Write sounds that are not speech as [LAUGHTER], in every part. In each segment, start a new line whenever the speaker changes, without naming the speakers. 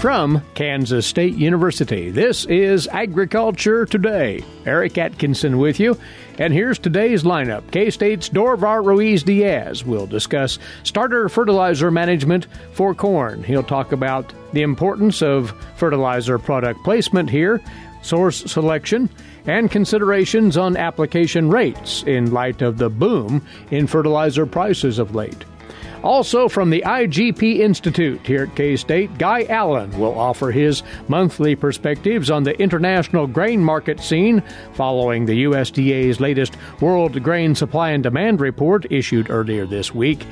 from Kansas State University. This is Agriculture Today. Eric Atkinson with you. And here's today's lineup. K State's Dorivar Ruiz Diaz will discuss starter fertilizer management for corn. He'll talk about the importance of fertilizer product placement here, source selection, and considerations on application rates in light of the boom in fertilizer prices of late. Also, from the IGP Institute here at K State, Guy Allen will offer his monthly perspectives on the international grain market scene following the USDA's latest World Grain Supply and Demand Report issued earlier this week.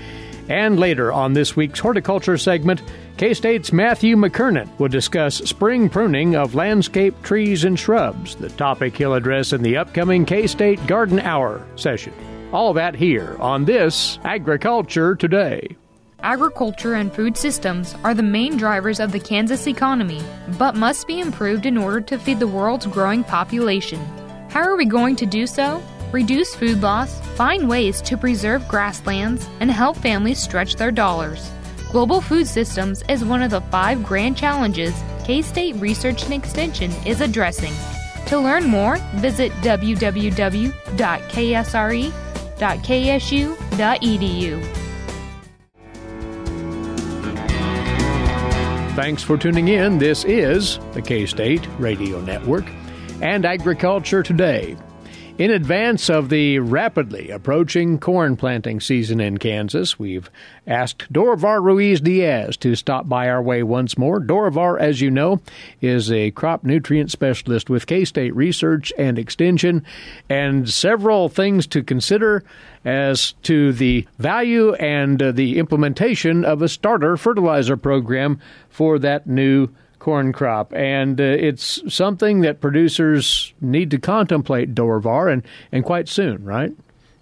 And later on this week's horticulture segment, K State's Matthew McKernan will discuss spring pruning of landscape trees and shrubs, the topic he'll address in the upcoming K State Garden Hour session. All that here on this Agriculture Today.
Agriculture and food systems are the main drivers of the Kansas economy, but must be improved in order to feed the world's growing population. How are we going to do so? Reduce food loss, find ways to preserve grasslands, and help families stretch their dollars. Global food systems is one of the five grand challenges K State Research and Extension is addressing. To learn more, visit www.ksre.com www.ksu.edu.
Thanks for tuning in. This is the K State Radio Network and Agriculture Today. In advance of the rapidly approaching corn planting season in Kansas, we've asked Dorivar Ruiz Diaz to stop by our way once more. Dorivar, as you know, is a crop nutrient specialist with K State Research and Extension, and several things to consider as to the value and uh, the implementation of a starter fertilizer program for that new corn crop, and uh, it's something that producers need to contemplate, Dorivar, and, and quite soon, right?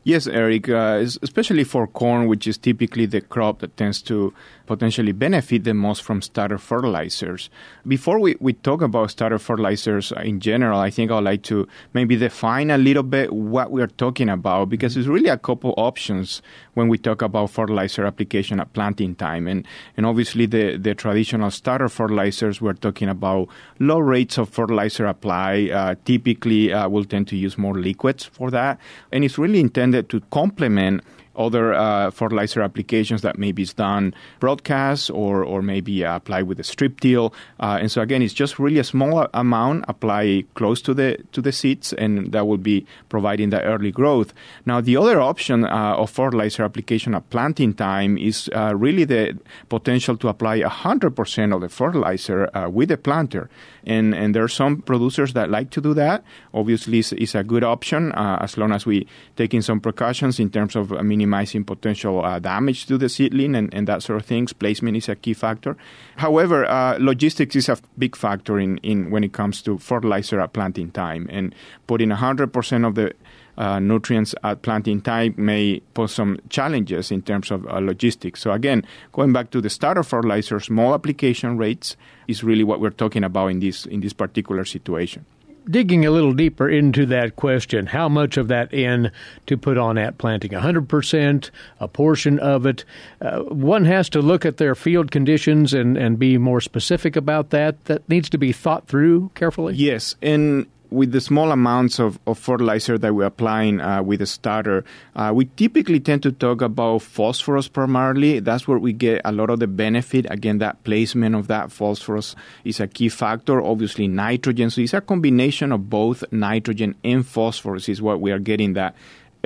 Yes, Eric, uh, especially for corn, which is typically the crop that tends to potentially benefit the most from starter fertilizers. Before we, we talk about starter fertilizers in general, I think I'd like to maybe define a little bit what we're talking about because there's really a couple options when we talk about fertilizer application at planting time. And, and obviously, the, the traditional starter fertilizers, we're talking about low rates of fertilizer apply. Uh, typically, uh, we'll tend to use more liquids for that. And it's really intended to complement other uh, fertilizer applications that maybe is done broadcast or, or maybe uh, apply with a strip till. Uh, and so again, it's just really a small amount apply close to the to the seeds, and that will be providing the early growth. Now, the other option uh, of fertilizer application at planting time is uh, really the potential to apply 100% of the fertilizer uh, with the planter. And, and there are some producers that like to do that. Obviously, it's, it's a good option as long as we taking some precautions in terms of minimizing minimizing potential uh, damage to the seedling and, and, that sort of things. Placement is a key factor. However, uh, logistics is a big factor in, in when it comes to fertilizer at planting time. And putting 100% of the uh, nutrients at planting time may pose some challenges in terms of uh, logistics. So again, going back to the starter fertilizer, small application rates is really what we're talking about in this in this particular situation
digging a little deeper into that question, how much of that N to put on at planting? 100%, a portion of it. Uh, one has to look at their field conditions and, and be more specific about that. That needs to be thought through carefully.
Yes. And with the small amounts of, of fertilizer that we're applying uh, with a starter, uh, we typically tend to talk about phosphorus primarily. That's where we get a lot of the benefit. Again, that placement of that phosphorus is a key factor. Obviously, nitrogen. So it's a combination of both nitrogen and phosphorus is what we are getting that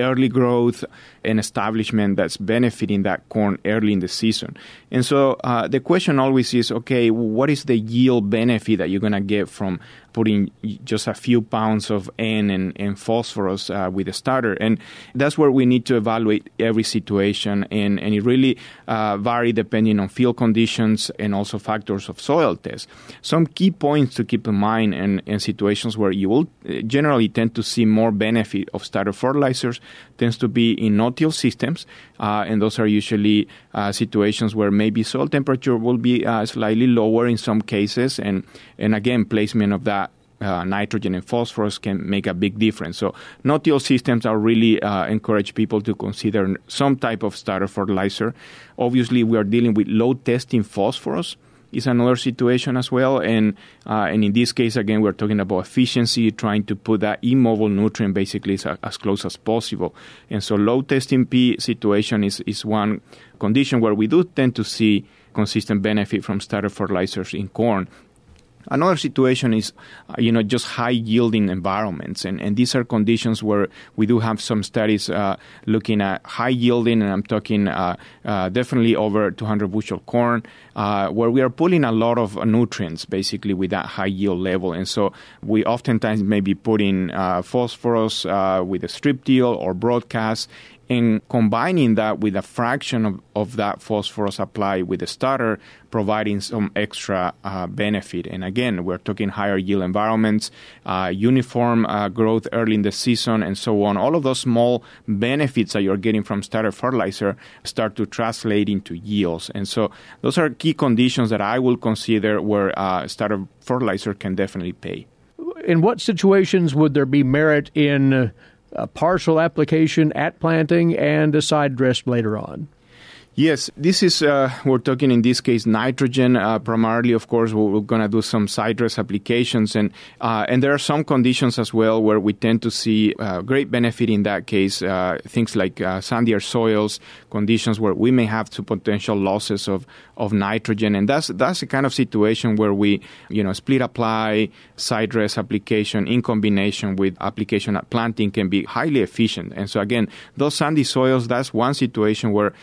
early growth and establishment that's benefiting that corn early in the season. And so uh, the question always is okay, what is the yield benefit that you're going to get from putting just a few pounds of N and, and phosphorus uh, with a starter. And that's where we need to evaluate every situation. And, and it really uh, vary depending on field conditions and also factors of soil test. Some key points to keep in mind in, in situations where you will uh, generally tend to see more benefit of starter fertilizers tends to be in no-till systems. Uh, and those are usually uh, situations where maybe soil temperature will be uh, slightly lower in some cases. And, and again, placement of that uh, nitrogen and phosphorus can make a big difference. So, no-till systems are really uh, encourage people to consider some type of starter fertilizer. Obviously, we are dealing with low testing phosphorus. Is another situation as well. And uh, and in this case, again, we're talking about efficiency, trying to put that immobile nutrient basically as, as close as possible. And so low testing P situation is, is one condition where we do tend to see consistent benefit from starter fertilizers in corn. Another situation is, uh, you know, just high yielding environments, and, and these are conditions where we do have some studies uh, looking at high yielding, and I'm talking uh, uh definitely over 200 bushel corn, uh, where we are pulling a lot of nutrients basically with that high yield level, and so we oftentimes may be putting uh, phosphorus with a strip till or broadcast, and combining that with a fraction of, of that phosphorus applied with the starter, providing some extra uh, benefit. And again, we're talking higher yield environments, uh, uniform uh, growth early in the season, and so on. All of those small benefits that you're getting from starter fertilizer start to translate into yields. And so those are key conditions that I will consider where uh, starter fertilizer can definitely pay.
In what situations would there be merit in a partial application at planting and a side dress later on.
Yes, this is, uh, we're talking in this case nitrogen uh, primarily. Of course, we're, going to do some side dress applications, and uh, and there are some conditions as well where we tend to see uh, great benefit in that case. Uh, things like uh, sandier soils, conditions where we may have some potential losses of, of nitrogen, and that's that's the kind of situation where we, you know, split apply side dress application in combination with application at planting can be highly efficient. And so again, those sandy soils, that's one situation where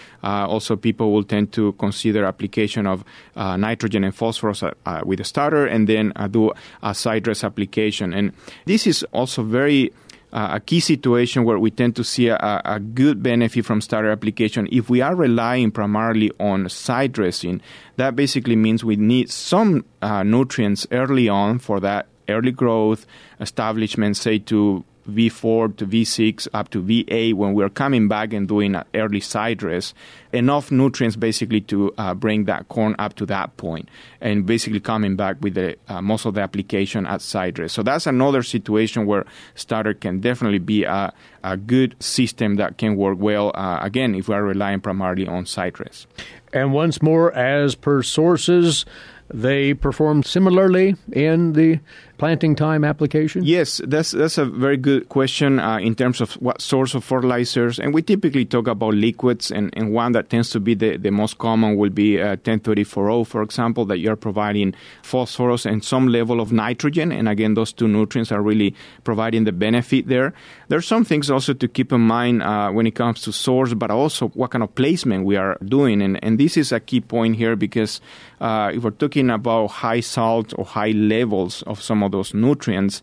also people will tend to consider application of uh, nitrogen and phosphorus uh, uh with a starter and then uh, do a side dress application. And this is also very uh, a key situation where we tend to see a, a, good benefit from starter application. If we are relying primarily on side dressing, that basically means we need some uh, nutrients early on for that early growth establishment, say to V4 to V6 up to V8 when we're coming back and doing an early side dress, enough nutrients basically to uh, bring that corn up to that point and basically coming back with the, uh, most of the application at side dress. So that's another situation where starter can definitely be a, a good system that can work well, uh, again, if we are relying primarily on side dress.
And once more, as per sources, they perform similarly in the planting time application?
Yes, that's that's a very good question uh, in terms of what source of fertilizers. And we typically talk about liquids, and, and one that tends to be the, the most common will be uh, 10-34-0, for example, that you're providing phosphorus and some level of nitrogen. And again, those two nutrients are really providing the benefit there. There's some things also to keep in mind uh, when it comes to source, but also what kind of placement we are doing. And, and this is a key point here because uh, if we're talking about high salt or high levels of some of those nutrients,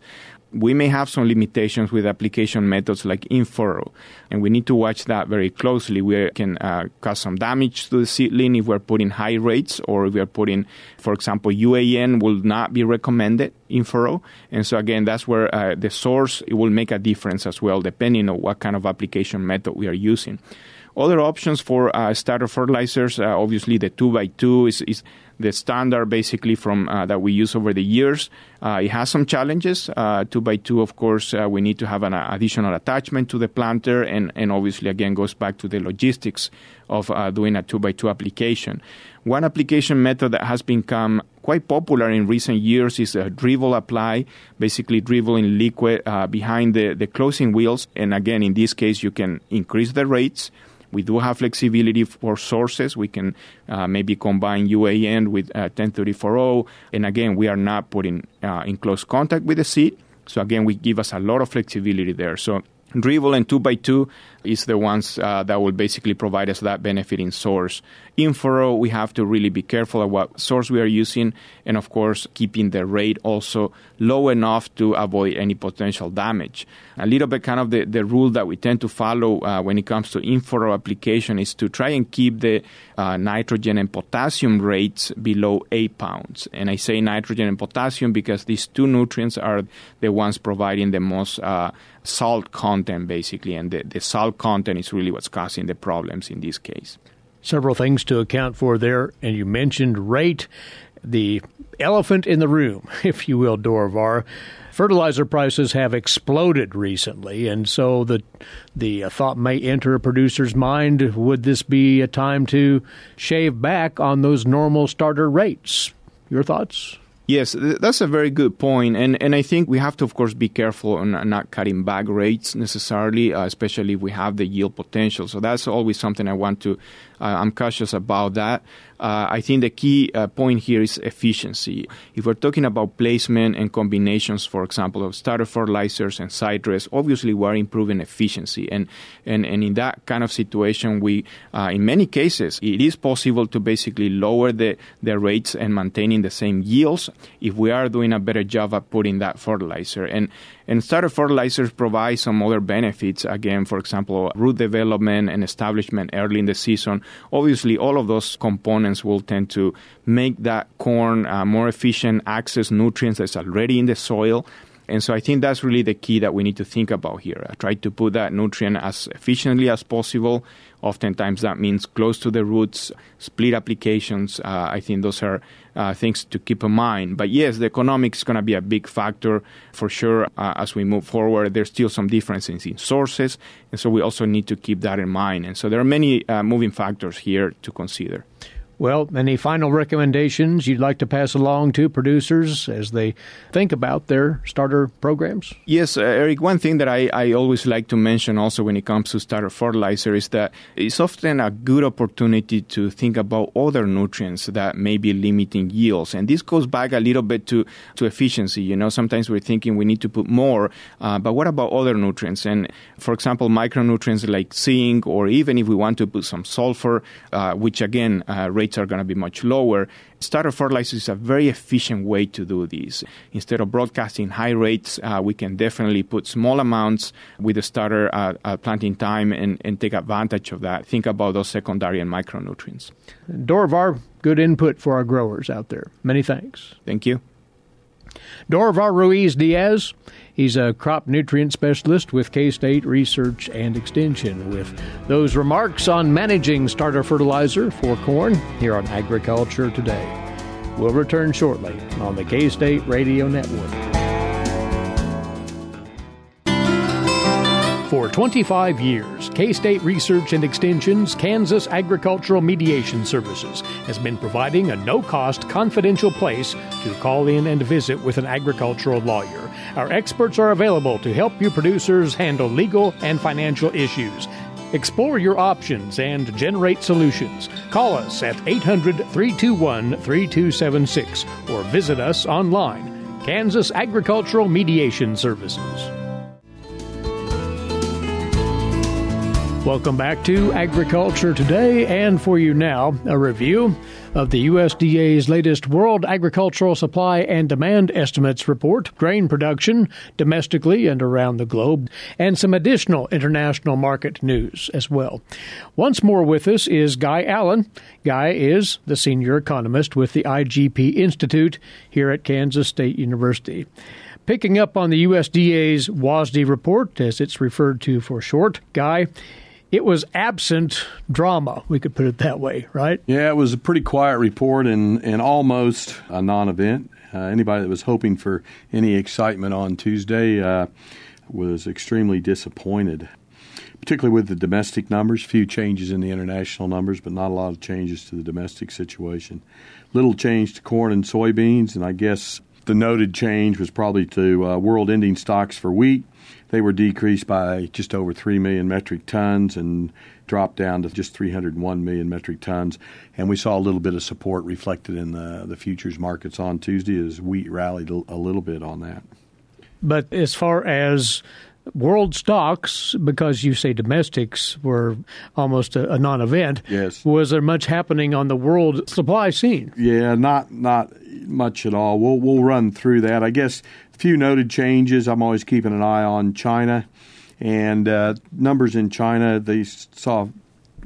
we may have some limitations with application methods like in furrow, and we need to watch that very closely. We can uh, cause some damage to the seedling if we're putting high rates, or if we're putting, for example, UAN will not be recommended in furrow. And so again, that's where uh, the source it will make a difference as well, depending on what kind of application method we are using. Other options for uh, starter fertilizers, uh, obviously the two by two is, is the standard basically from uh, that we use over the years. Uh, it has some challenges. Uh, two by two, of course, uh, we need to have an additional attachment to the planter, and, and obviously again goes back to the logistics of doing a two by two application. One application method that has become quite popular in recent years is a dribble apply, basically dribbling liquid uh, behind the, the closing wheels. And again, in this case, you can increase the rates we do have flexibility for sources. We can uh, maybe combine UAN with uh, 10-34-0. And again, we are not putting uh, in close contact with the seed. So again, we give us a lot of flexibility there. So Dribble and 2x2 is the ones uh, that will basically provide us that benefit in source. In furrow, we have to really be careful of what source we are using, and of course, keeping the rate also low enough to avoid any potential damage. A little bit kind of the, the rule that we tend to follow uh, when it comes to in furrow application is to try and keep the uh, nitrogen and potassium rates below 8 pounds. And I say nitrogen and potassium because these two nutrients are the ones providing the most uh, salt content, basically, and the, the salt content is really what's causing the problems in this case.
Several things to account for there, and you mentioned rate. the elephant in the room, [LAUGHS] if you will, Dorivar. Fertilizer prices have exploded recently, and so the the uh, thought may enter a producer's mind: Would this be a time to shave back on those normal starter rates? Your thoughts?
Yes, that's a very good point, and and I think we have to, of course, be careful on not cutting back rates necessarily, uh, especially if we have the yield potential. So that's always something I want to. Uh, I'm cautious about that. Uh, I think the key uh, point here is efficiency. If we're talking about placement and combinations, for example, of starter fertilizers and side dress, obviously we're improving efficiency. And, and, and in that kind of situation, we, in many cases, it is possible to basically lower the, the rates and maintaining the same yields if we are doing a better job at putting that fertilizer. And, and starter fertilizers provide some other benefits. Again, for example, root development and establishment early in the season. Obviously, all of those components will tend to make that corn uh, more efficient, access nutrients that's already in the soil. And so I think that's really the key that we need to think about here. I try to put that nutrient as efficiently as possible Oftentimes that means close to the roots, split applications. Uh, I think those are uh, things to keep in mind. But yes, the economics is going to be a big factor for sure uh, as we move forward. There's still some differences in sources, and so we also need to keep that in mind. And so there are many uh, moving factors here to consider.
Well, any final recommendations you'd like to pass along to producers as they think about their starter programs?
Yes, uh, Eric, one thing that I, I always like to mention also when it comes to starter fertilizer is that it's often a good opportunity to think about other nutrients that may be limiting yields. And this goes back a little bit to, to efficiency. You know, sometimes we're thinking we need to put more, uh, but what about other nutrients? And for example, micronutrients like zinc, or even if we want to put some sulfur, uh, which again, uh, rates are going to be much lower. Starter fertilizer is a very efficient way to do this. Instead of broadcasting high rates, uh, we can definitely put small amounts with the starter uh, uh, planting time and, and take advantage of that. Think about those secondary and micronutrients.
Dorivar, good input for our growers out there. Many thanks.
Thank you.
Dorivar Ruiz Diaz. He's a crop nutrient specialist with K State Research and Extension. With those remarks on managing starter fertilizer for corn here on Agriculture Today. We'll return shortly on the K State Radio Network. For 25 years, K State Research and Extension's Kansas Agricultural Mediation Services has been providing a no cost, confidential place to call in and visit with an agricultural lawyer. Our experts are available to help you producers handle legal and financial issues. Explore your options and generate solutions. Call us at 800 321 3276 or visit us online. Kansas Agricultural Mediation Services. Welcome back to Agriculture Today, and for you now, a review of the USDA's latest World Agricultural Supply and Demand Estimates report, grain production domestically and around the globe, and some additional international market news as well. Once more with us is Guy Allen. Guy is the senior economist with the IGP Institute here at Kansas State University. Picking up on the USDA's WASDE report, as it's referred to for short, Guy, it was absent drama. We could put it that way, right?
Yeah, it was a pretty quiet report and, and almost a non event. Uh, anybody that was hoping for any excitement on Tuesday uh, was extremely disappointed, particularly with the domestic numbers. Few changes in the international numbers, but not a lot of changes to the domestic situation. Little change to corn and soybeans, and I guess the noted change was probably to uh, world ending stocks for wheat they were decreased by just over 3 million metric tons and dropped down to just 301 million metric tons. And we saw a little bit of support reflected in the, the futures markets on Tuesday as wheat rallied a little bit on that.
But as far as world stocks, because you say domestics were almost a, a, non-event.
Yes.
Was there much happening on the world supply scene?
Yeah, not not much at all. We'll we'll run through that. I guess a few noted changes. I'm always keeping an eye on China, and uh, numbers in China. They saw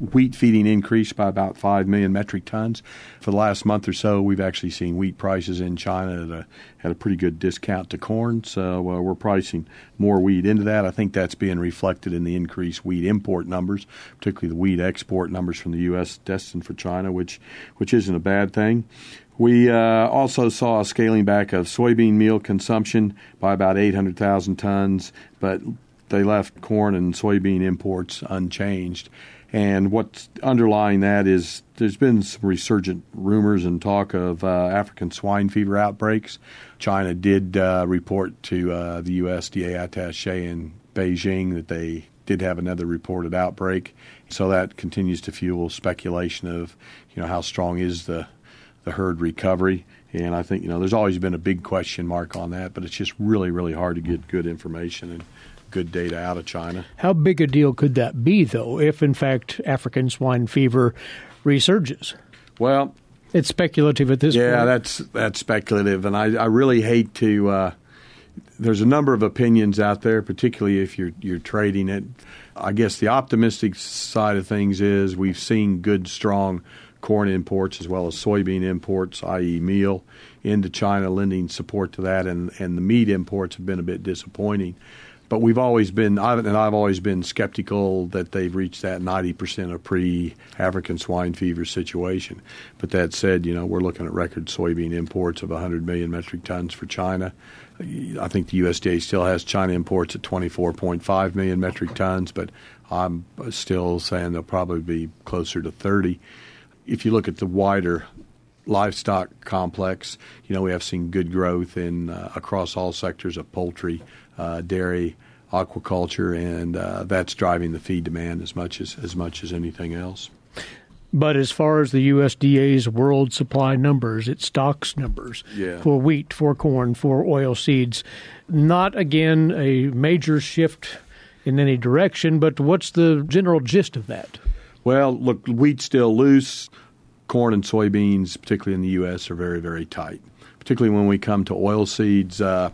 wheat feeding increased by about 5 million metric tons. For the last month or so, we've actually seen wheat prices in China at a, at a pretty good discount to corn. So uh, we're pricing more wheat into that. I think that's being reflected in the increased wheat import numbers, particularly the wheat export numbers from the U.S. destined for China, which, which isn't a bad thing. We uh, also saw a scaling back of soybean meal consumption by about 800,000 tons, but they left corn and soybean imports unchanged. And what's underlying that is there's been some resurgent rumors and talk of uh, African swine fever outbreaks. China did uh, report to uh, the USDA attache in Beijing that they did have another reported outbreak. So that continues to fuel speculation of, you know, how strong is the the herd recovery. And I think you know there's always been a big question mark on that, but it's just really really hard to get good information and good data out of China.
How big a deal could that be, though, if in fact African swine fever resurges?
Well,
it's speculative at this
yeah,
point.
Yeah, that's that's speculative, and I, I really hate to. Uh, there's a number of opinions out there, particularly if you're you're trading it. I guess the optimistic side of things is we've seen good, strong corn imports as well as soybean imports, i.e., meal, into China, lending support to that, and and the meat imports have been a bit disappointing. But we've always been, I've, and I've always been skeptical that they've reached that 90% of pre African swine fever situation. But that said, you know, we're looking at record soybean imports of 100 million metric tons for China. I think the USDA still has China imports at 24.5 million metric tons, but I'm still saying they'll probably be closer to 30. If you look at the wider livestock complex, you know, we have seen good growth in uh, across all sectors of poultry, uh, dairy, aquaculture, and uh, that's driving the feed demand as much as as much as anything else.
But as far as the USDA's world supply numbers, its stocks numbers
yeah.
for wheat, for corn, for oil seeds, not again a major shift in any direction. But what's the general gist of that?
Well, look, wheat's still loose. Corn and soybeans, particularly in the U.S., are very, very tight. Particularly when we come to oil seeds. Uh,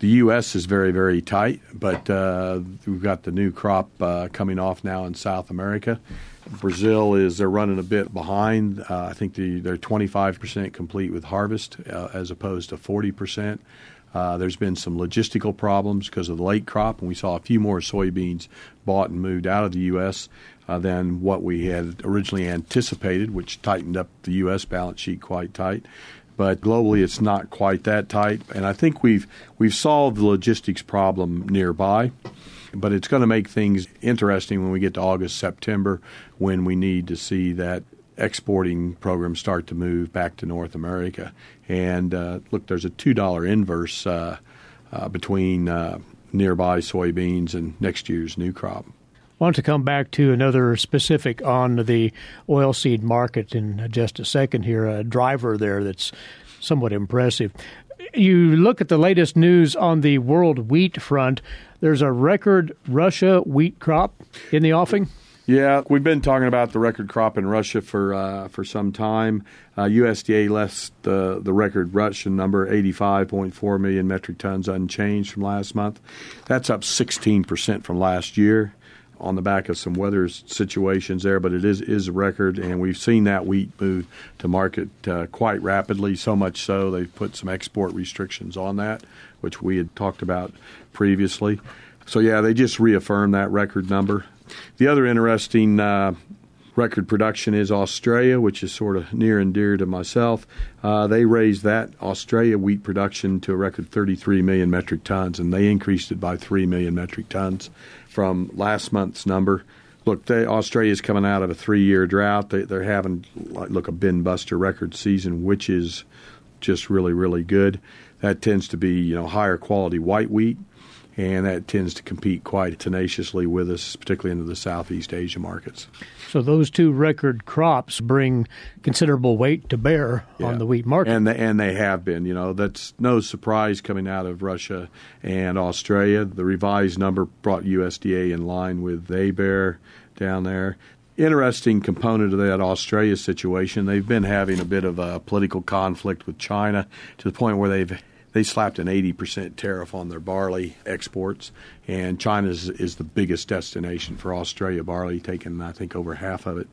the U.S. is very, very tight, but uh, we've got the new crop uh, coming off now in South America. Brazil is they're running a bit behind. Uh, I think the, they're 25% complete with harvest uh, as opposed to 40%. Uh, there's been some logistical problems because of the late crop, and we saw a few more soybeans bought and moved out of the U.S. Uh, than what we had originally anticipated, which tightened up the U.S. balance sheet quite tight but globally it's not quite that tight. And I think we've we've solved the logistics problem nearby. But it's going to make things interesting when we get to August, September, when we need to see that exporting program start to move back to North America. And uh, look, there's a two dollar inverse uh, uh, between uh, nearby soybeans and next year's new crop.
Want to come back to another specific on the oilseed market in just a second here. A driver there that's somewhat impressive. You look at the latest news on the world wheat front. There's a record Russia wheat crop in the offing.
Yeah, we've been talking about the record crop in Russia for uh, for some time. Uh, USDA left the the record Russian number, 85.4 million metric tons, unchanged from last month. That's up 16 percent from last year on the back of some weather situations there, but it is is a record, and we've seen that wheat move to market uh, quite rapidly. So much so they've put some export restrictions on that, which we had talked about previously. So yeah, they just reaffirmed that record number. The other interesting uh, record production is Australia, which is sort of near and dear to myself. Uh, they raised that Australia wheat production to a record 33 million metric tons, and they increased it by 3 million metric tons from last month's number. Look, they, Australia's coming out of a three-year drought. They, they're having look a bin buster record season, which is just really really good. That tends to be you know higher quality white wheat and that tends to compete quite tenaciously with us, particularly into the Southeast Asia markets.
So those two record crops bring considerable weight to bear yeah. on the wheat market,
and they, and they have been. You know, that's no surprise coming out of Russia and Australia. The revised number brought USDA in line with ABARE down there interesting component of that Australia situation. They've been having a bit of a political conflict with China to the point where they've they slapped an 80% tariff on their barley exports, and China is, the biggest destination for Australia barley, taking, I think, over half of it.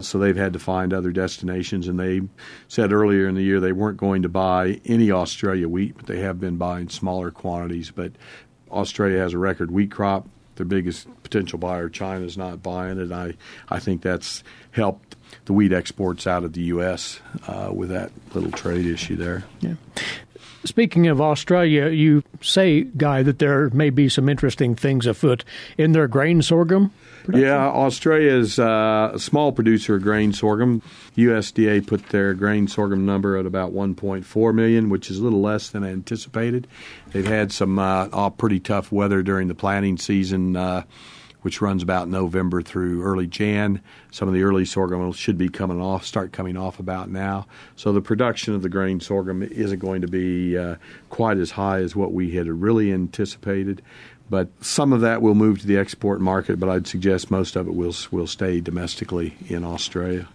So they've had to find other destinations, and they said earlier in the year they weren't going to buy any Australia wheat, but they have been buying smaller quantities. But Australia has a record wheat crop. Their biggest potential buyer, China, is not buying it. I, I think that's helped the wheat exports out of the U.S. Uh, with that little trade issue there.
Yeah. Speaking of Australia, you say, Guy, that there may be some interesting things afoot in their grain sorghum. Production?
Yeah, Australia is uh, a small producer of grain sorghum. USDA put their grain sorghum number at about 1.4 million, which is a little less than anticipated. They've had some uh, pretty tough weather during the planting season. Uh, which runs about November through early Jan. Some of the early sorghum should be coming off, start coming off about now. So the production of the grain sorghum isn't going to be uh, quite as high as what we had really anticipated. But some of that will move to the export market, but I'd suggest most of it will will stay domestically in Australia.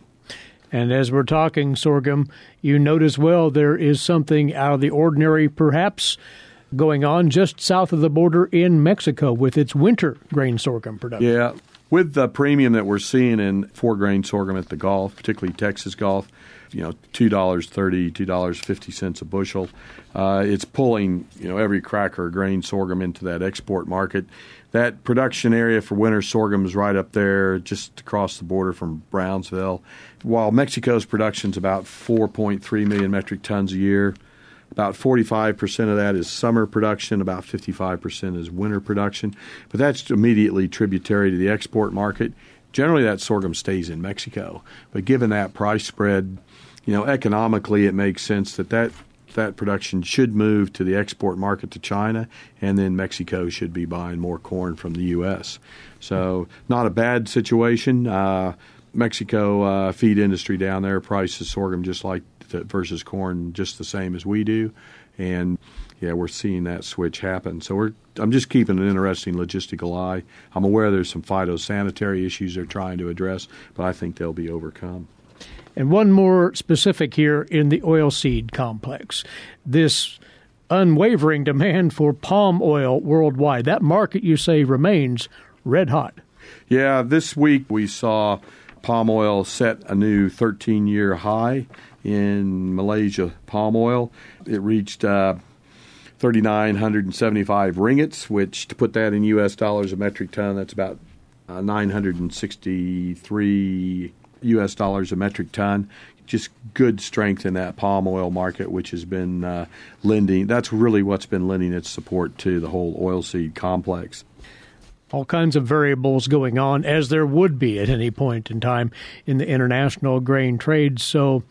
And as we're talking sorghum, you note as well there is something out of the ordinary, perhaps going on just south of the border in Mexico with its winter grain sorghum production.
Yeah, with the premium that we're seeing in four grain sorghum at the Gulf, particularly Texas Gulf, you know, two dollars thirty, two dollars fifty cents a bushel. Uh, it's pulling you know every cracker grain sorghum into that export market. That production area for winter sorghum is right up there, just across the border from Brownsville. While Mexico's production is about 4.3 million metric tons a year, about 45% of that is summer production, about 55% is winter production. But that's immediately tributary to the export market. Generally, that sorghum stays in Mexico. But given that price spread, you know, economically, it makes sense that that, that production should move to the export market to China, and then Mexico should be buying more corn from the U.S. So, not a bad situation. Uh, Mexico uh, feed industry down there prices sorghum just like versus corn just the same as we do, and yeah, we're seeing that switch happen. So we're I'm just keeping an interesting logistical eye. I'm aware there's some phytosanitary issues they're trying to address, but I think they'll be overcome.
And one more specific here in the oilseed complex. This unwavering demand for palm oil worldwide. That market, you say, remains red hot.
Yeah, this week we saw palm oil set a new 13 year high in Malaysia palm oil. It reached uh, 3,975 ringgits, which to put that in U.S. dollars a metric ton, that's about uh, 963 U.S. dollars a metric ton. Just good strength in that palm oil market, which has been uh, lending. That's really what's been lending its support to the whole oilseed complex
all kinds of variables going on, as there would be at any point in time in the international grain trade. So,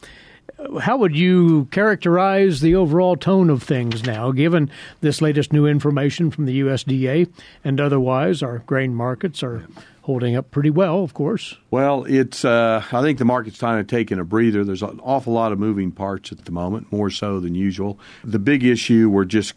how would you characterize the overall tone of things now, given this latest new information from the USDA and otherwise our grain markets are holding up pretty well, of course?
Well, it's uh, I think the market's kind of taking a breather. There's an awful lot of moving parts at the moment, more so than usual. The big issue we're just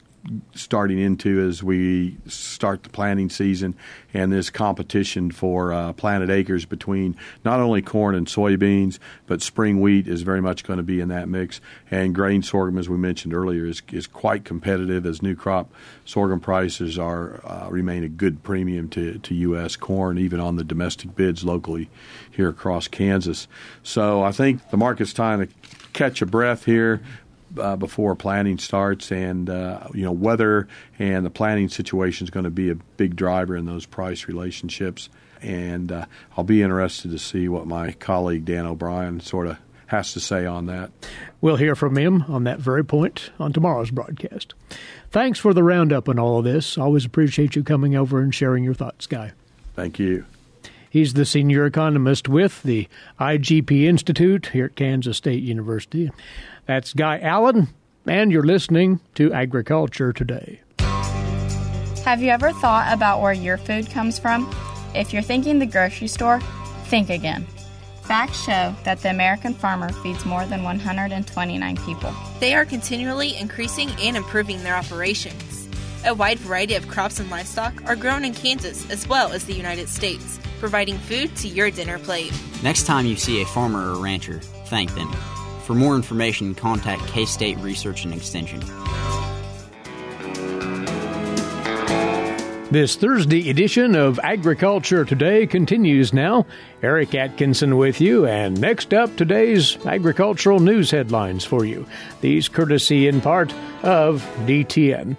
starting into as we start the planting season and this competition for uh, planted acres between not only corn and soybeans, but spring wheat is very much going to be in that mix. And grain sorghum, as we mentioned earlier, is, is quite competitive as new crop sorghum prices are uh, remain a good premium to, to U.S. corn, even on the domestic bids locally here across Kansas. So I think the market's time to catch a breath here uh, before planting starts, and uh, you know weather and the planting situation is going to be a big driver in those price relationships. And uh, I'll be interested to see what my colleague Dan O'Brien sort of has to say on that.
We'll hear from him on that very point on tomorrow's broadcast. Thanks for the roundup on all of this. Always appreciate you coming over and sharing your thoughts, Guy.
Thank you.
He's the senior economist with the IGP Institute here at Kansas State University. That's Guy Allen, and you're listening to Agriculture Today.
Have you ever thought about where your food comes from? If you're thinking the grocery store, think again. Facts show that the American farmer feeds more than 129 people.
They are continually increasing and improving their operations. A wide variety of crops and livestock are grown in Kansas as well as the United States, providing food to your dinner plate.
Next time you see a farmer or rancher, thank them. For more information, contact K State Research and Extension.
This Thursday edition of Agriculture Today continues now. Eric Atkinson with you, and next up, today's agricultural news headlines for you. These courtesy in part of DTN.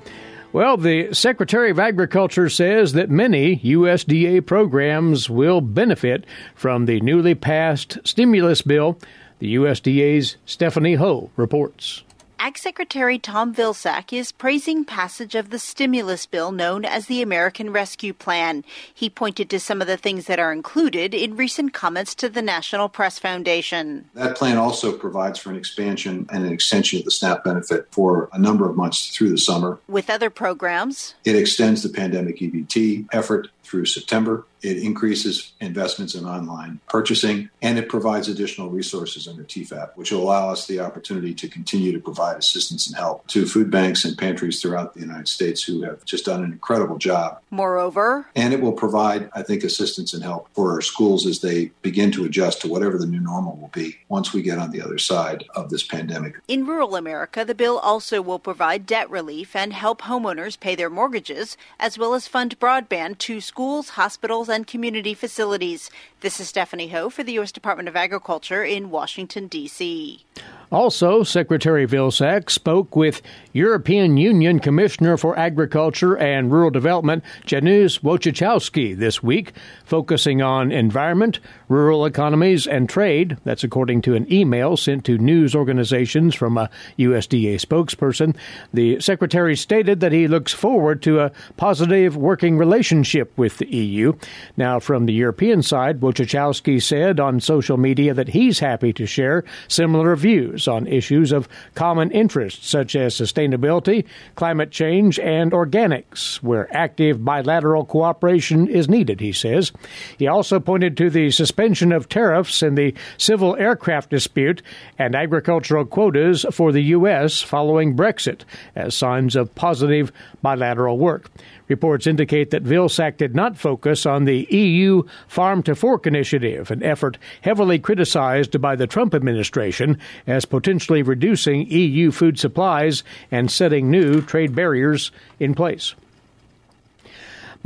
Well, the Secretary of Agriculture says that many USDA programs will benefit from the newly passed stimulus bill the USDA's Stephanie Ho reports.
Ag Secretary Tom Vilsack is praising passage of the stimulus bill known as the American Rescue Plan. He pointed to some of the things that are included in recent comments to the National Press Foundation.
That plan also provides for an expansion and an extension of the SNAP benefit for a number of months through the summer.
With other programs,
it extends the pandemic EBT effort through September. It increases investments in online purchasing and it provides additional resources under TEFAP, which will allow us the opportunity to continue to provide assistance and help to food banks and pantries throughout the United States who have just done an incredible job.
Moreover,
and it will provide, I think, assistance and help for our schools as they begin to adjust to whatever the new normal will be once we get on the other side of this pandemic.
In rural America, the bill also will provide debt relief and help homeowners pay their mortgages, as well as fund broadband to schools, hospitals, and community facilities. This is Stephanie Ho for the U.S. Department of Agriculture in Washington, D.C.
Also, Secretary Vilsack spoke with European Union Commissioner for Agriculture and Rural Development Janusz Wojciechowski this week, focusing on environment, rural economies, and trade. That's according to an email sent to news organizations from a USDA spokesperson. The Secretary stated that he looks forward to a positive working relationship with the EU. Now, from the European side, Wojciechowski said on social media that he's happy to share similar views on issues of common interest, such as sustainability, climate change, and organics, where active bilateral cooperation is needed, he says. He also pointed to the suspension of tariffs in the civil aircraft dispute and agricultural quotas for the U.S. following Brexit as signs of positive bilateral work. Reports indicate that Vilsack did not focus on the EU Farm to Fork initiative, an effort heavily criticized by the Trump administration as potentially reducing EU food supplies and setting new trade barriers in place.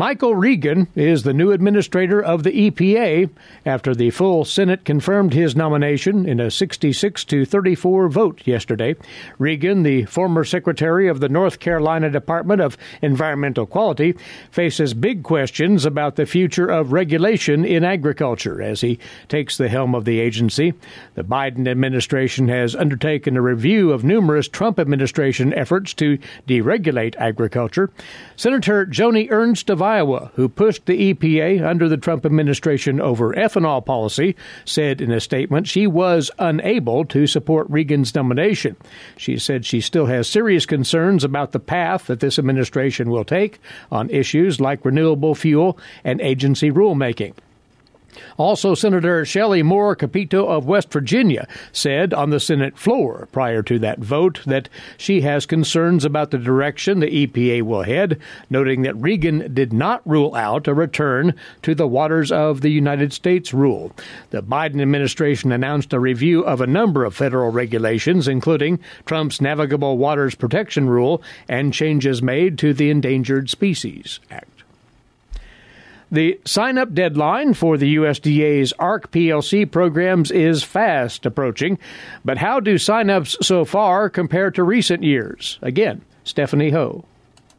Michael Regan is the new administrator of the EPA after the full Senate confirmed his nomination in a 66 to 34 vote yesterday. Regan, the former secretary of the North Carolina Department of Environmental Quality, faces big questions about the future of regulation in agriculture as he takes the helm of the agency. The Biden administration has undertaken a review of numerous Trump administration efforts to deregulate agriculture. Senator Joni Ernst of Iowa, who pushed the EPA under the Trump administration over ethanol policy, said in a statement she was unable to support Regan's nomination. She said she still has serious concerns about the path that this administration will take on issues like renewable fuel and agency rulemaking. Also, Senator Shelley Moore Capito of West Virginia said on the Senate floor prior to that vote that she has concerns about the direction the EPA will head, noting that Regan did not rule out a return to the waters of the United States rule. The Biden administration announced a review of a number of federal regulations, including Trump's Navigable Waters Protection Rule and changes made to the Endangered Species Act. The sign up deadline for the USDA's ARC PLC programs is fast approaching, but how do sign ups so far compare to recent years? Again, Stephanie Ho.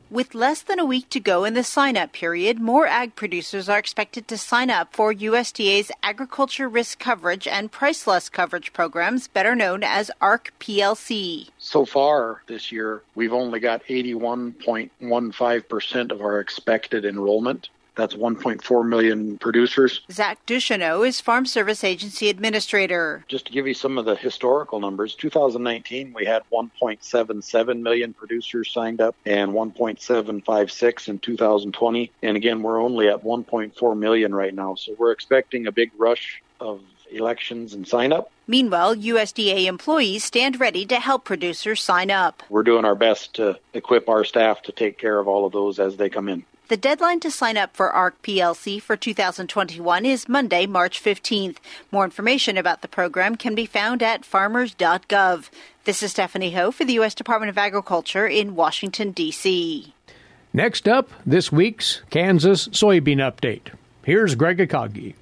With less than a week to go in the sign up period, more ag producers are expected to sign up for USDA's Agriculture Risk Coverage and Price Loss Coverage programs, better known as ARC PLC.
So far this year, we've only got 81.15% of our expected enrollment. That's 1.4 million producers.
Zach Ducheneaux is Farm Service Agency Administrator.
Just to give you some of the historical numbers, 2019 we had 1.77 million producers signed up and 1.756 in 2020. And again, we're only at 1.4 million right now. So we're expecting a big rush of elections and sign up.
Meanwhile, USDA employees stand ready to help producers sign up.
We're doing our best to equip our staff to take care of all of those as they come in.
The deadline to sign up for ARC PLC for 2021 is Monday, March 15th. More information about the program can be found at farmers.gov. This is Stephanie Ho for the U.S. Department of Agriculture in Washington, D.C.
Next up, this week's Kansas soybean update. Here's Greg Akagi.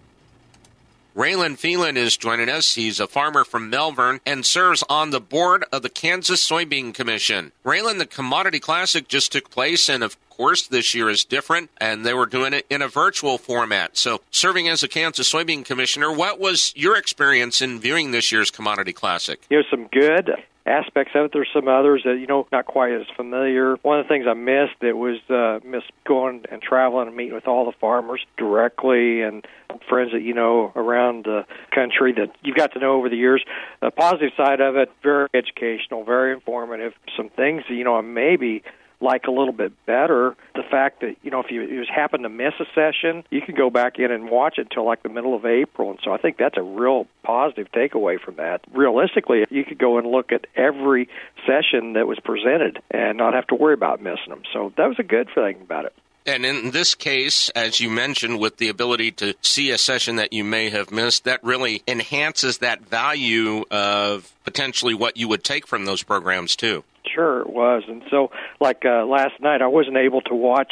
Raylan Phelan is joining us. He's a farmer from Melbourne and serves on the board of the Kansas Soybean Commission. Raylan, the Commodity Classic just took place, and of course, this year is different, and they were doing it in a virtual format. So, serving as a Kansas Soybean Commissioner, what was your experience in viewing this year's Commodity Classic?
There's some good aspects of it. There's some others that you know not quite as familiar. One of the things I missed that was uh, missed going and traveling and meeting with all the farmers directly and friends that you know around the country that you've got to know over the years. The positive side of it, very educational, very informative. Some things that you know maybe like a little bit better the fact that you know if you, you just happen to miss a session, you can go back in and watch it until like the middle of April, and so I think that's a real positive takeaway from that. Realistically, you could go and look at every session that was presented and not have to worry about missing them. So that was a good thing about it.
And in this case, as you mentioned, with the ability to see a session that you may have missed, that really enhances that value of potentially what you would take from those programs, too.
Sure, it was. And so, like uh, last night, I wasn't able to watch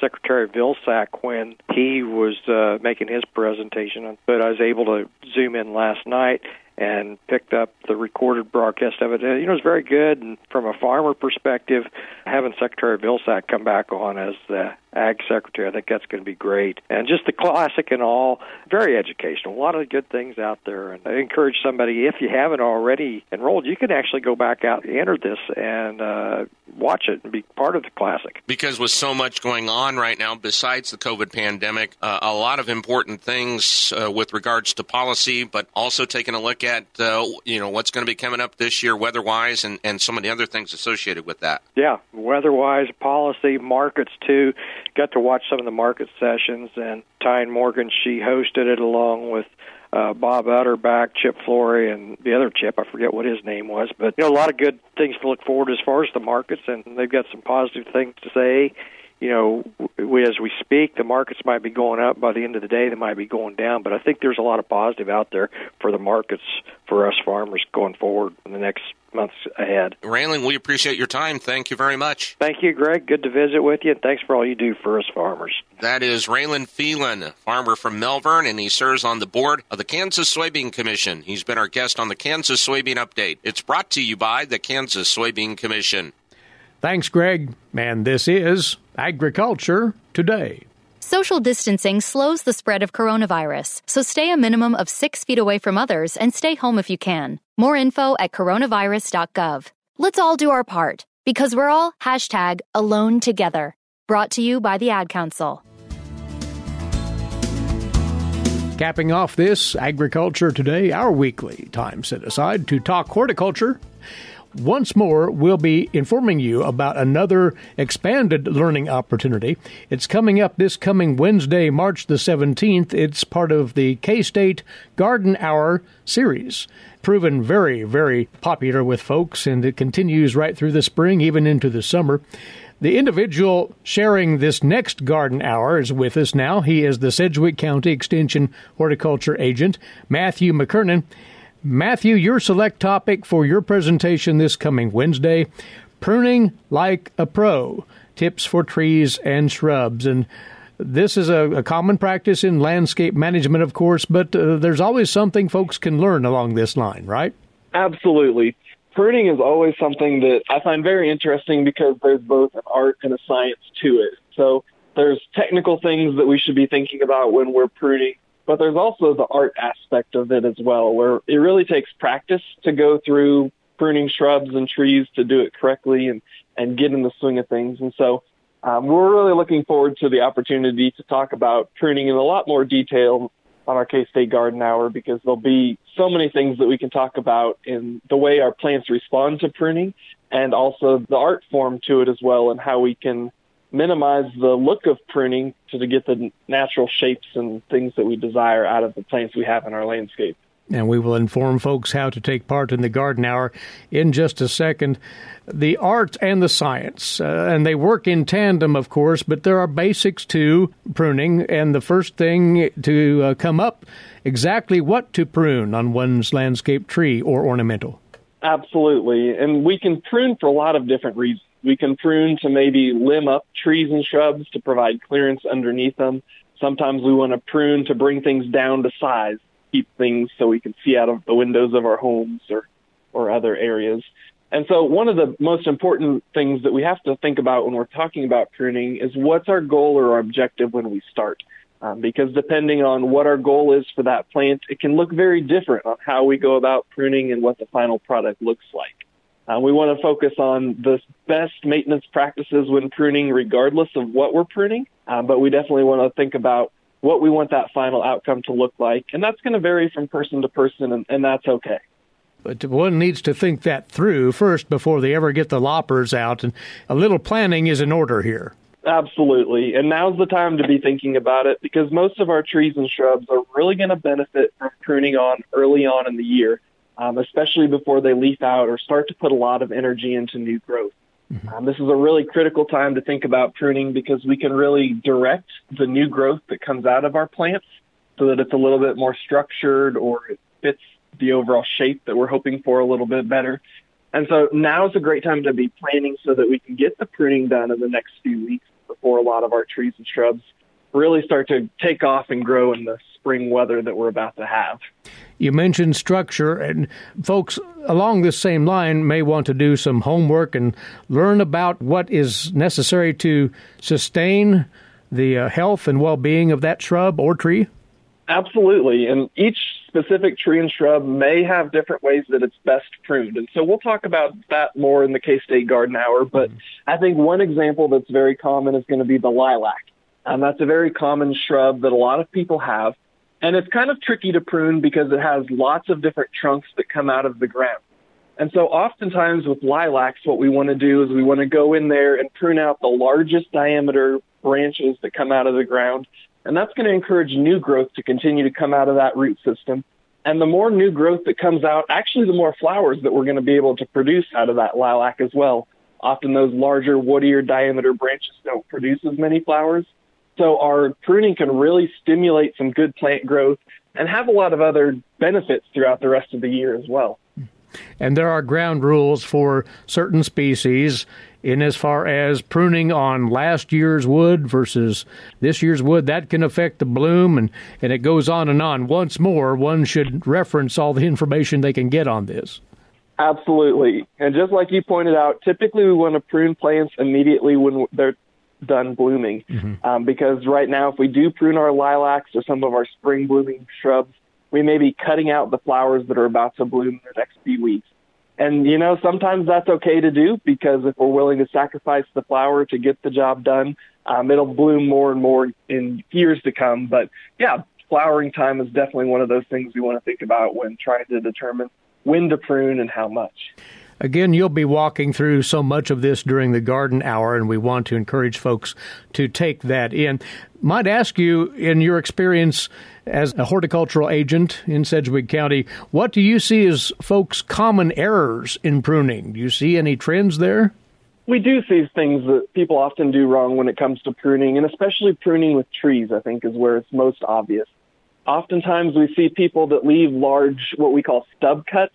Secretary Vilsack when he was uh, making his presentation, but I was able to zoom in last night and picked up the recorded broadcast of it. Uh, you know, it's very good. And from a farmer perspective, having Secretary Vilsack come back on as the ag secretary, I think that's going to be great. And just the classic and all, very educational. A lot of good things out there. And I encourage somebody, if you haven't already enrolled, you can actually go back out and enter this and uh, watch it and be part of the classic.
Because with so much going on right now, besides the COVID pandemic, uh, a lot of important things uh, with regards to policy, but also taking a look at uh, you know what's going to be coming up this year weather-wise and, and some of the other things associated with that.
Yeah, weather-wise, policy, markets too. Got to watch some of the market sessions, and Tyne Morgan she hosted it along with uh, Bob Utterback, Chip Flory, and the other Chip. I forget what his name was, but you know a lot of good things to look forward as far as the markets, and they've got some positive things to say you know, we, as we speak, the markets might be going up. By the end of the day, they might be going down. But I think there's a lot of positive out there for the markets for us farmers going forward in the next months ahead.
Raylan, we appreciate your time. Thank you very much.
Thank you, Greg. Good to visit with you, and thanks for all you do for us farmers.
That is Raylan Phelan, farmer from Melbourne, and he serves on the board of the Kansas Soybean Commission. He's been our guest on the Kansas Soybean Update. It's brought to you by the Kansas Soybean Commission.
Thanks, Greg. And this is Agriculture Today.
Social distancing slows the spread of coronavirus, so stay a minimum of six feet away from others and stay home if you can. More info at coronavirus.gov. Let's all do our part because we're all hashtag alone together. Brought to you by the Ad Council.
Capping off this Agriculture Today, our weekly time set aside to talk horticulture once more, we'll be informing you about another expanded learning opportunity. It's coming up this coming Wednesday, March the 17th. It's part of the K State Garden Hour series. Proven very, very popular with folks, and it continues right through the spring, even into the summer. The individual sharing this next garden hour is with us now. He is the Sedgwick County Extension Horticulture Agent, Matthew McKernan. Matthew, your select topic for your presentation this coming Wednesday pruning like a pro tips for trees and shrubs. And this is a, a common practice in landscape management, of course, but uh, there's always something folks can learn along this line, right?
Absolutely. Pruning is always something that I find very interesting because there's both an art and a science to it. So there's technical things that we should be thinking about when we're pruning but there's also the art aspect of it as well, where it really takes practice to go through pruning shrubs and trees to do it correctly and, and get in the swing of things. And so um, we're really looking forward to the opportunity to talk about pruning in a lot more detail on our K-State Garden Hour because there'll be so many things that we can talk about in the way our plants respond to pruning and also the art form to it as well and how we can minimize the look of pruning to get the natural shapes and things that we desire out of the plants we have in our landscape.
And we will inform folks how to take part in the garden hour in just a second. The art and the science, uh, and they work in tandem, of course, but there are basics to pruning. And the first thing to uh, come up exactly what to prune on one's landscape tree or ornamental.
Absolutely. And we can prune for a lot of different reasons. We can prune to maybe limb up trees and shrubs to provide clearance underneath them. Sometimes we want to prune to bring things down to size, keep things so we can see out of the windows of our homes or, or other areas. And so one of the most important things that we have to think about when we're talking about pruning is what's our goal or our objective when we start. Um, because depending on what our goal is for that plant, it can look very different on how we go about pruning and what the final product looks like. Uh, we want to focus on the best maintenance practices when pruning, regardless of what we're pruning. Uh, but we definitely want to think about what we want that final outcome to look like. And that's going to vary from person to person, and, and that's okay.
But one needs to think that through first before they ever get the loppers out. And a little planning is in order here.
Absolutely. And now's the time to be thinking about it because most of our trees and shrubs are really going to benefit from pruning on early on in the year, um, especially before they leaf out or start to put a lot of energy into new growth. Mm-hmm. Um, this is a really critical time to think about pruning because we can really direct the new growth that comes out of our plants so that it's a little bit more structured or it fits the overall shape that we're hoping for a little bit better. And so now is a great time to be planning so that we can get the pruning done in the next few weeks before a lot of our trees and shrubs really start to take off and grow in the spring weather that we're about to have.
You mentioned structure, and folks along this same line may want to do some homework and learn about what is necessary to sustain the uh, health and well being of that shrub or tree.
Absolutely. And each specific tree and shrub may have different ways that it's best pruned. And so we'll talk about that more in the K State Garden Hour. But mm-hmm. I think one example that's very common is going to be the lilac. And that's a very common shrub that a lot of people have. And it's kind of tricky to prune because it has lots of different trunks that come out of the ground. And so oftentimes with lilacs, what we want to do is we want to go in there and prune out the largest diameter branches that come out of the ground and that's going to encourage new growth to continue to come out of that root system. And the more new growth that comes out, actually, the more flowers that we're going to be able to produce out of that lilac as well. Often those larger, woodier diameter branches don't produce as many flowers. So our pruning can really stimulate some good plant growth and have a lot of other benefits throughout the rest of the year as well.
And there are ground rules for certain species in as far as pruning on last year's wood versus this year's wood. That can affect the bloom, and, and it goes on and on. Once more, one should reference all the information they can get on this.
Absolutely. And just like you pointed out, typically we want to prune plants immediately when they're done blooming. Mm-hmm. Um, because right now, if we do prune our lilacs or some of our spring blooming shrubs, we may be cutting out the flowers that are about to bloom in the next few weeks. And, you know, sometimes that's okay to do because if we're willing to sacrifice the flower to get the job done, um, it'll bloom more and more in years to come. But yeah, flowering time is definitely one of those things we want to think about when trying to determine when to prune and how much.
Again, you'll be walking through so much of this during the garden hour, and we want to encourage folks to take that in. Might ask you, in your experience as a horticultural agent in Sedgwick County, what do you see as folks' common errors in pruning? Do you see any trends there?
We do see things that people often do wrong when it comes to pruning, and especially pruning with trees, I think, is where it's most obvious. Oftentimes, we see people that leave large, what we call stub cuts,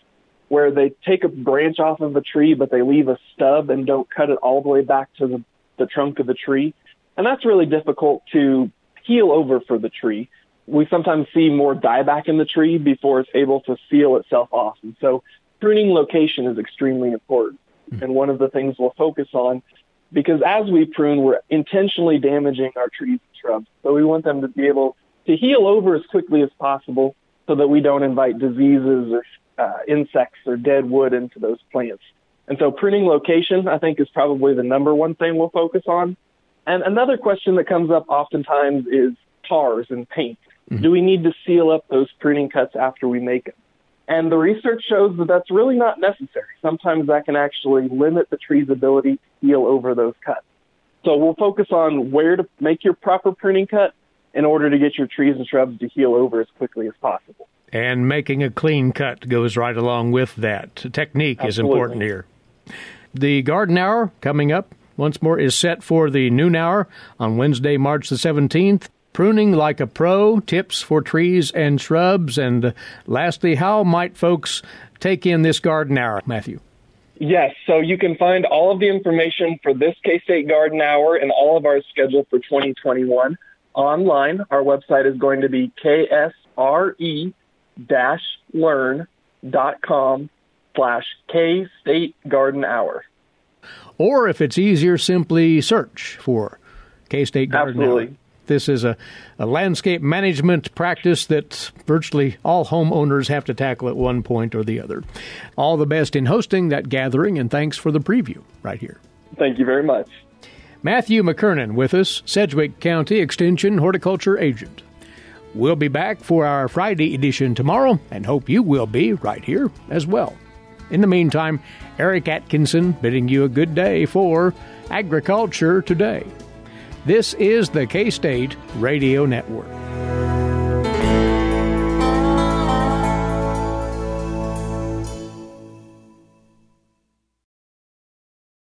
where they take a branch off of a tree, but they leave a stub and don't cut it all the way back to the, the trunk of the tree. And that's really difficult to heal over for the tree. We sometimes see more dieback in the tree before it's able to seal itself off. And so pruning location is extremely important. Mm-hmm. And one of the things we'll focus on because as we prune, we're intentionally damaging our trees and shrubs. So we want them to be able to heal over as quickly as possible so that we don't invite diseases or uh, insects or dead wood into those plants. And so pruning location, I think, is probably the number one thing we'll focus on. And another question that comes up oftentimes is tars and paint. Mm-hmm. Do we need to seal up those pruning cuts after we make them? And the research shows that that's really not necessary. Sometimes that can actually limit the tree's ability to heal over those cuts. So we'll focus on where to make your proper pruning cut in order to get your trees and shrubs to heal over as quickly as possible.
And making a clean cut goes right along with that. Technique Absolutely. is important here. The garden hour coming up once more is set for the noon hour on Wednesday, March the 17th. Pruning like a pro, tips for trees and shrubs, and lastly, how might folks take in this garden hour, Matthew?
Yes, so you can find all of the information for this K State Garden Hour and all of our schedule for 2021 online. Our website is going to be ksre learn.com slash K State Garden Hour.
Or if it's easier, simply search for K State Garden
Absolutely.
Hour. This is a, a landscape management practice that virtually all homeowners have to tackle at one point or the other. All the best in hosting that gathering, and thanks for the preview right here.
Thank you very much.
Matthew McKernan with us, Sedgwick County Extension Horticulture Agent. We'll be back for our Friday edition tomorrow and hope you will be right here as well. In the meantime, Eric Atkinson bidding you a good day for Agriculture Today. This is the K State Radio Network.